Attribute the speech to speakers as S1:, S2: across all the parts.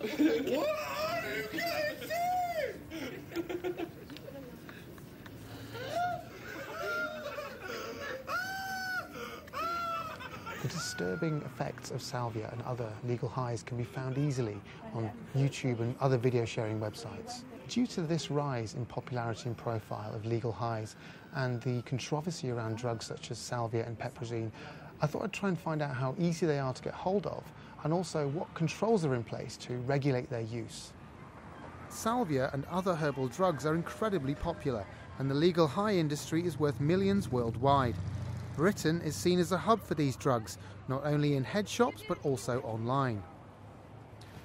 S1: what are you going to do?
S2: The disturbing effects of salvia and other legal highs can be found easily on YouTube and other video sharing websites. Due to this rise in popularity and profile of legal highs and the controversy around drugs such as salvia and piperazine, I thought I'd try and find out how easy they are to get hold of and also what controls are in place to regulate their use. Salvia and other herbal drugs are incredibly popular, and the legal high industry is worth millions worldwide. Britain is seen as a hub for these drugs, not only in head shops but also online.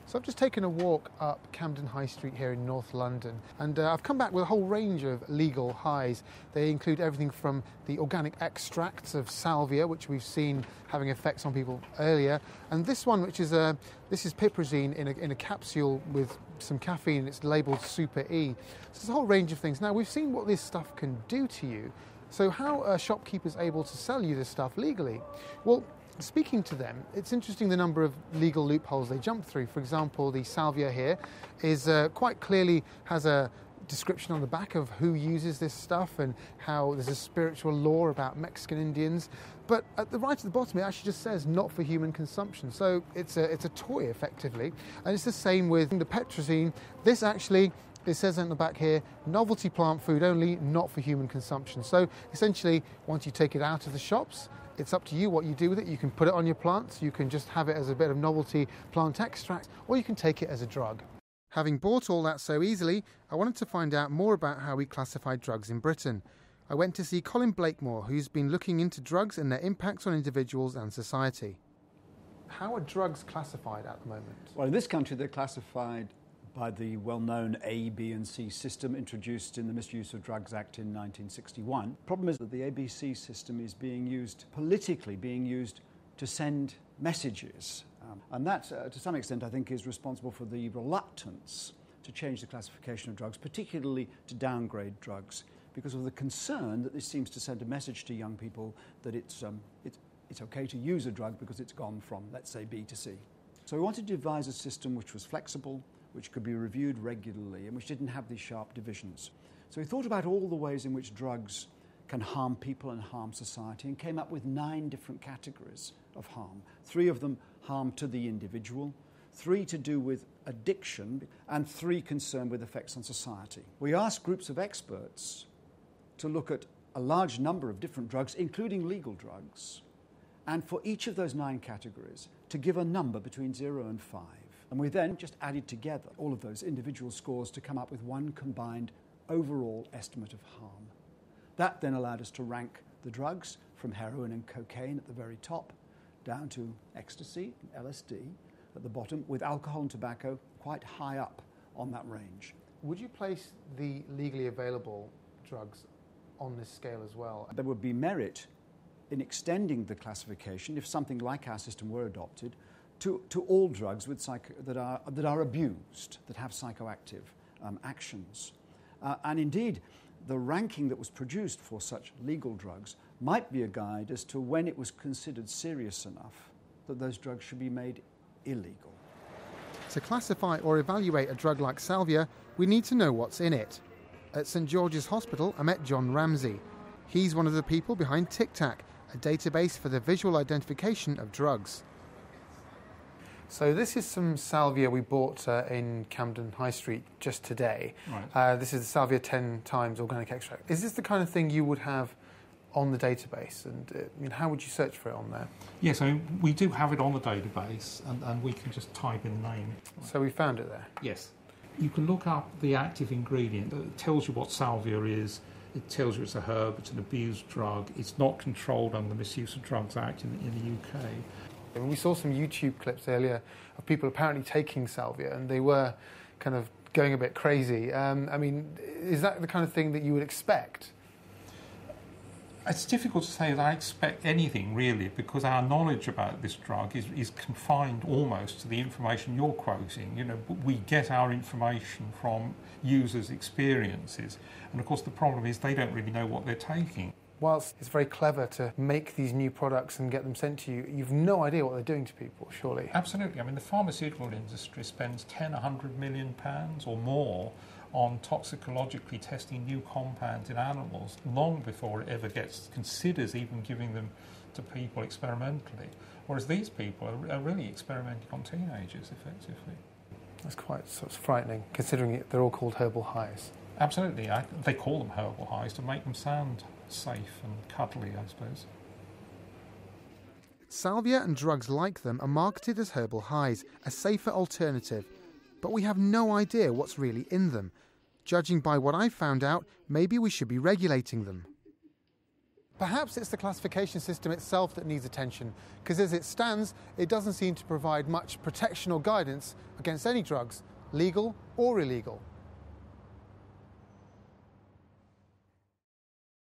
S2: So I've just taken a walk up Camden High Street here in North London, and uh, I've come back with a whole range of legal highs. They include everything from the organic extracts of salvia, which we've seen having effects on people earlier, and this one, which is a this is piperazine in a, in a capsule with some caffeine. It's labelled Super E. So there's a whole range of things. Now we've seen what this stuff can do to you. So how are shopkeepers able to sell you this stuff legally? Well, speaking to them, it's interesting the number of legal loopholes they jump through. For example, the salvia here is uh, quite clearly has a description on the back of who uses this stuff and how there's a spiritual law about Mexican Indians. But at the right at the bottom, it actually just says not for human consumption. So it's a, it's a toy effectively. And it's the same with the piperazine. This actually it says on the back here, novelty plant food only, not for human consumption. So essentially, once you take it out of the shops, it's up to you what you do with it. You can put it on your plants, you can just have it as a bit of novelty plant extract, or you can take it as a drug. Having bought all that so easily, I wanted to find out more about how we classify drugs in Britain. I went to see Colin Blakemore, who's been looking into drugs and their impacts on individuals and society. How are drugs classified at the moment?
S3: Well, in this country, they're classified by the well known A, B, and C system introduced in the Misuse of Drugs Act in 1961. Problem is that the ABC system is being used politically, being used to send messages. Um, and that, uh, to some extent, I think, is responsible for the reluctance to change the classification of drugs, particularly to downgrade drugs, because of the concern that this seems to send a message to young people that it's, um, it's, it's okay to use a drug because it's gone from, let's say, B to C. So we wanted to devise a system which was flexible, which could be reviewed regularly and which didn't have these sharp divisions. So he thought about all the ways in which drugs can harm people and harm society and came up with nine different categories of harm. Three of them harm to the individual, three to do with addiction, and three concerned with effects on society. We asked groups of experts to look at a large number of different drugs, including legal drugs, and for each of those nine categories to give a number between zero and five. And we then just added together all of those individual scores to come up with one combined overall estimate of harm. That then allowed us to rank the drugs from heroin and cocaine at the very top down to ecstasy and LSD at the bottom, with alcohol and tobacco quite high up on that range.
S2: Would you place the legally available drugs on this scale as well?
S3: There would be merit in extending the classification if something like our system were adopted to, to all drugs with that, are, that are abused, that have psychoactive um, actions. Uh, and indeed, the ranking that was produced for such legal drugs might be a guide as to when it was considered serious enough that those drugs should be made illegal.
S2: To classify or evaluate a drug like salvia, we need to know what's in it. At St George's Hospital, I met John Ramsey. He's one of the people behind TICTAC, a database for the visual identification of drugs. So this is some salvia we bought uh, in Camden High Street just today.
S4: Right.
S2: Uh, this is the salvia 10 times organic extract. Is this the kind of thing you would have on the database? And uh, I mean, how would you search for it on there?
S4: Yes, I mean, we do have it on the database, and, and we can just type in the name.
S2: So we found it there.
S4: Yes. You can look up the active ingredient. It tells you what salvia is. It tells you it's a herb, it's an abused drug. It's not controlled under the Misuse of Drugs Act in, in the UK.
S2: We saw some YouTube clips earlier of people apparently taking salvia, and they were kind of going a bit crazy. Um, I mean, is that the kind of thing that you would expect?
S4: It's difficult to say that I expect anything really because our knowledge about this drug is, is confined almost to the information you're quoting. You know, we get our information from users' experiences, and of course the problem is they don't really know what they're taking.
S2: Whilst it's very clever to make these new products and get them sent to you, you've no idea what they're doing to people, surely.
S4: Absolutely. I mean, the pharmaceutical industry spends 10, 100 million pounds or more on toxicologically testing new compounds in animals long before it ever gets considers even giving them to people experimentally. Whereas these people are, are really experimenting on teenagers effectively.
S2: That's quite sort of frightening, considering they're all called herbal highs.
S4: Absolutely. I, they call them herbal highs to make them sound safe and cuddly, I suppose.
S2: Salvia and drugs like them are marketed as herbal highs, a safer alternative, but we have no idea what's really in them. Judging by what I've found out, maybe we should be regulating them. Perhaps it's the classification system itself that needs attention, because as it stands, it doesn't seem to provide much protection or guidance against any drugs, legal or illegal.